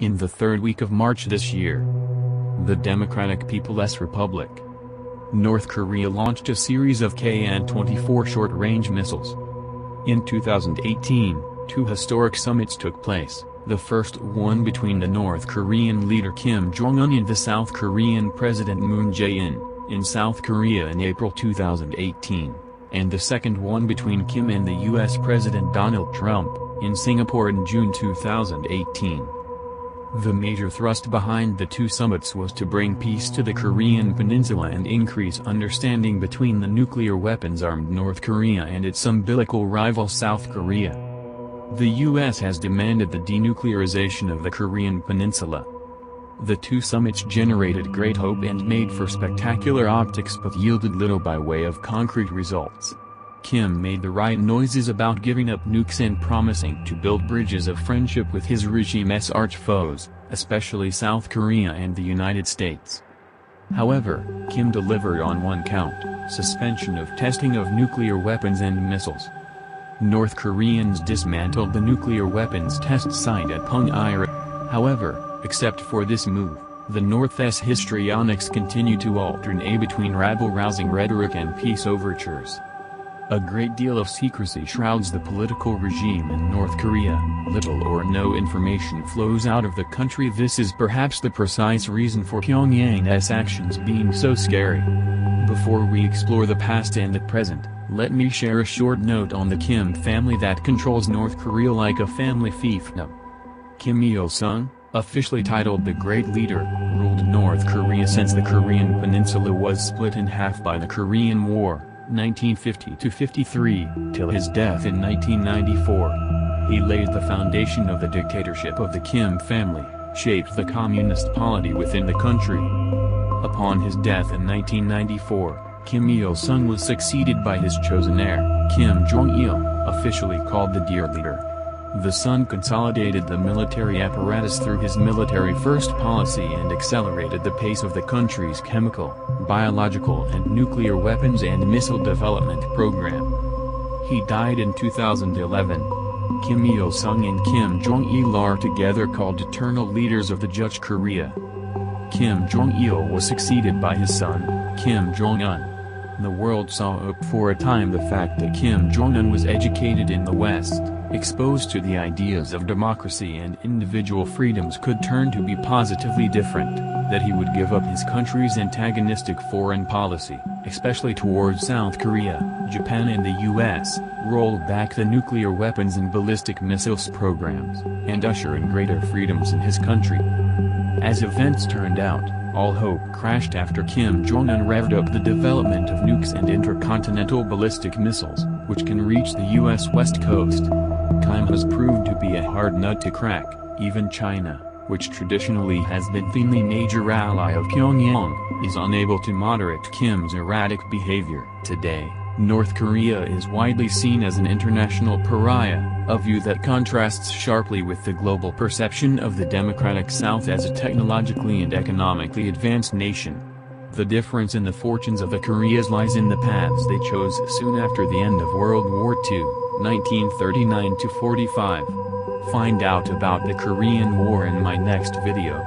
in the third week of March this year. The Democratic People's Republic. North Korea launched a series of KN-24 short-range missiles. In 2018, two historic summits took place, the first one between the North Korean leader Kim Jong-un and the South Korean President Moon Jae-in, in South Korea in April 2018, and the second one between Kim and the U.S. President Donald Trump, in Singapore in June 2018. The major thrust behind the two summits was to bring peace to the Korean peninsula and increase understanding between the nuclear weapons-armed North Korea and its umbilical rival South Korea. The U.S. has demanded the denuclearization of the Korean peninsula. The two summits generated great hope and made for spectacular optics but yielded little by way of concrete results. Kim made the right noises about giving up nukes and promising to build bridges of friendship with his regime's arch-foes, especially South Korea and the United States. However, Kim delivered on one count, suspension of testing of nuclear weapons and missiles. North Koreans dismantled the nuclear weapons test site at Punggye-ri. However, except for this move, the North's histrionics continue to alternate between rabble-rousing rhetoric and peace overtures. A great deal of secrecy shrouds the political regime in North Korea, little or no information flows out of the country this is perhaps the precise reason for Pyongyang's actions being so scary. Before we explore the past and the present, let me share a short note on the Kim family that controls North Korea like a family fiefdom. Kim Il-sung, officially titled the Great Leader, ruled North Korea since the Korean peninsula was split in half by the Korean War. 1950-53, till his death in 1994. He laid the foundation of the dictatorship of the Kim family, shaped the communist polity within the country. Upon his death in 1994, Kim Il-sung was succeeded by his chosen heir, Kim Jong-il, officially called the Dear Leader. The son consolidated the military apparatus through his military-first policy and accelerated the pace of the country's chemical, biological and nuclear weapons and missile development program. He died in 2011. Kim Il-sung and Kim Jong-il are together called eternal leaders of the Juche Korea. Kim Jong-il was succeeded by his son, Kim Jong-un. The world saw up for a time the fact that Kim Jong-un was educated in the West exposed to the ideas of democracy and individual freedoms could turn to be positively different, that he would give up his country's antagonistic foreign policy, especially towards South Korea, Japan and the US, roll back the nuclear weapons and ballistic missiles programs, and usher in greater freedoms in his country. As events turned out, all hope crashed after Kim Jong-un revved up the development of nukes and intercontinental ballistic missiles, which can reach the U.S. west coast. Kim has proved to be a hard nut to crack, even China, which traditionally has been the major ally of Pyongyang, is unable to moderate Kim's erratic behavior. Today, North Korea is widely seen as an international pariah, a view that contrasts sharply with the global perception of the democratic South as a technologically and economically advanced nation. The difference in the fortunes of the Koreas lies in the paths they chose soon after the end of World War II, 1939-45. Find out about the Korean War in my next video.